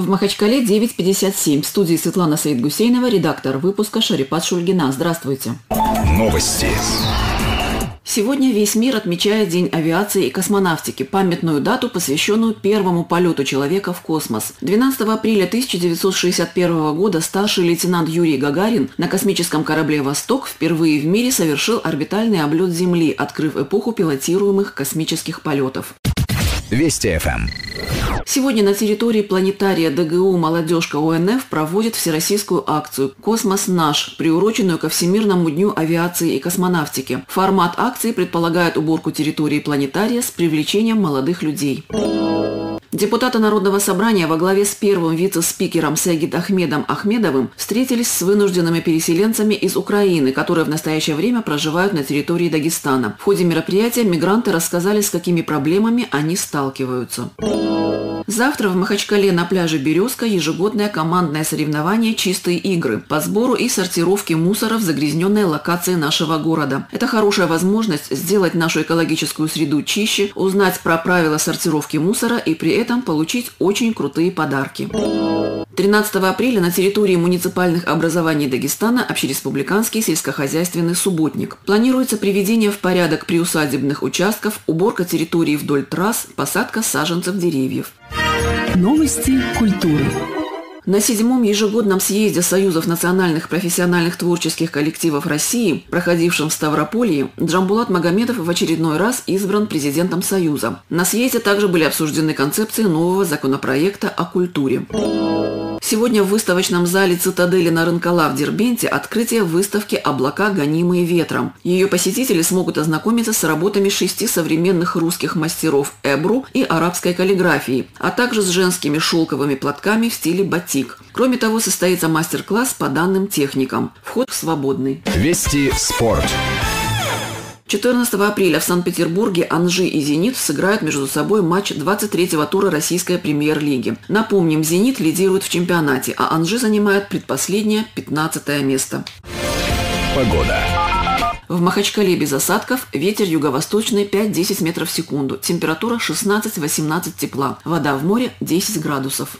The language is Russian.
В Махачкале 9.57. В студии Светлана Саид-Гусейнова, редактор выпуска Шарипат Шульгина. Здравствуйте. Новости. Сегодня весь мир отмечает День авиации и космонавтики, памятную дату, посвященную первому полету человека в космос. 12 апреля 1961 года старший лейтенант Юрий Гагарин на космическом корабле «Восток» впервые в мире совершил орбитальный облет Земли, открыв эпоху пилотируемых космических полетов. Вести ФМ. Сегодня на территории планетария ДГУ «Молодежка ОНФ» проводит всероссийскую акцию «Космос наш», приуроченную ко Всемирному дню авиации и космонавтики. Формат акции предполагает уборку территории планетария с привлечением молодых людей. Депутаты Народного собрания во главе с первым вице-спикером Сагид Ахмедом Ахмедовым встретились с вынужденными переселенцами из Украины, которые в настоящее время проживают на территории Дагестана. В ходе мероприятия мигранты рассказали, с какими проблемами они сталкиваются. Завтра в Махачкале на пляже «Березка» ежегодное командное соревнование «Чистые игры» по сбору и сортировке мусора в загрязненной локации нашего города. Это хорошая возможность сделать нашу экологическую среду чище, узнать про правила сортировки мусора и при этом получить очень крутые подарки. 13 апреля на территории муниципальных образований Дагестана общереспубликанский сельскохозяйственный субботник. Планируется приведение в порядок приусадебных участков, уборка территории вдоль трасс, посадка саженцев деревьев. Новости культуры. На седьмом ежегодном съезде Союзов национальных профессиональных творческих коллективов России, проходившем в Ставрополье, Джамбулат Магомедов в очередной раз избран президентом Союза. На съезде также были обсуждены концепции нового законопроекта о культуре. Сегодня в выставочном зале «Цитадели» на Рынкала в Дербенте открытие выставки «Облака, гонимые ветром». Ее посетители смогут ознакомиться с работами шести современных русских мастеров эбру и арабской каллиграфии, а также с женскими шелковыми платками в стиле батик. Кроме того, состоится мастер-класс по данным техникам. Вход свободный. Вести спорт. 14 апреля в Санкт-Петербурге Анжи и «Зенит» сыграют между собой матч 23-го тура российской премьер-лиги. Напомним, «Зенит» лидирует в чемпионате, а Анжи занимает предпоследнее 15 место. Погода. В Махачкале без осадков, ветер юго-восточный 5-10 метров в секунду, температура 16-18 тепла, вода в море 10 градусов.